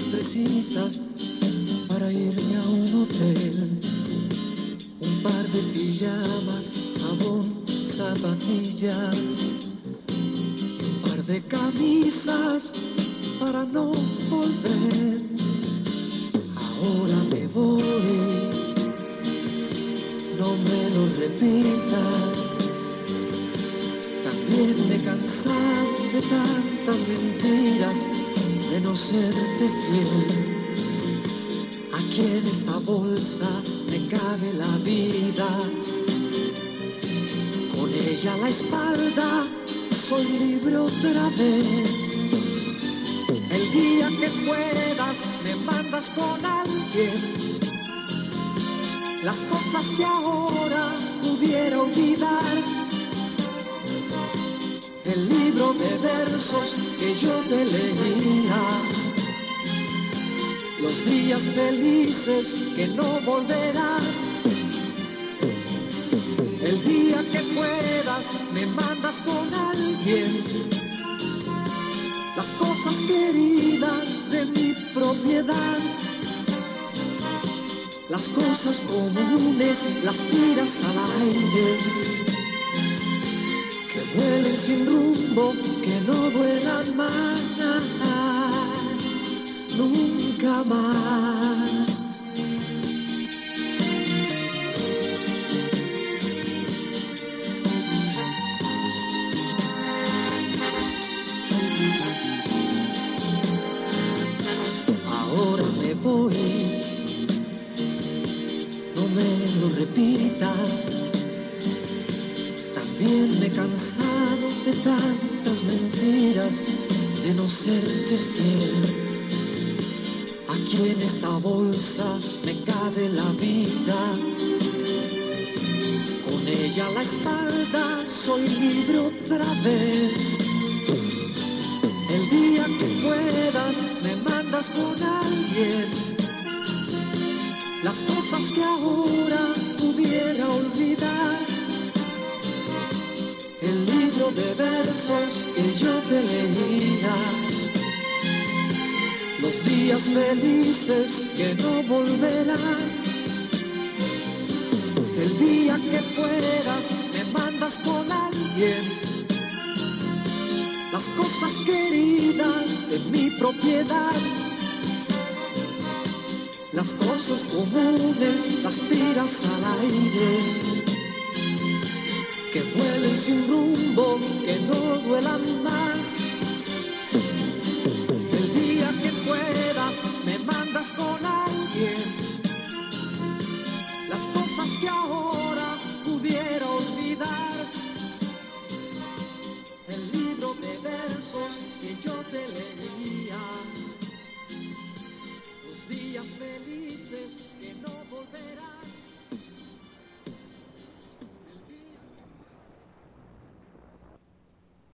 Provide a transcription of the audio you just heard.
precisas para irme a un hotel. Un par de pijamas, jabón, zapatillas. Un par de camisas para no volver. Ahora me voy, no me lo repitas. He cansado de tantas mentiras de no serte fiel. Aquí en esta bolsa me cabe la vida. Con ella a la espalda soy libre otra vez. El día que puedas me mandas con alguien. Las cosas que ahora pudiera olvidar el libro de versos que yo te leía, los días felices que no volverán. El día que puedas me mandas con alguien las cosas queridas de mi propiedad. Las cosas comunes las tiras al aire vuelen sin rumbo, que no vuelan más, nunca más. Ahora me voy, no me lo repitas también me cansado de tantas mentiras, de no serte fiel. Aquí en esta bolsa me cabe la vida. Con ella a la espalda soy libre otra vez. El día que puedas me mandas con alguien. Las cosas que ahora pudiera olvidar de versos que yo te leía, los días felices que no volverán. El día que puedas me mandas con alguien las cosas queridas de mi propiedad. Las cosas comunes las tiras al aire que vuelen sin rumbo, que no duelan más. El día que puedas me mandas con alguien las cosas que ahora pudiera olvidar. El libro de versos que yo te leía,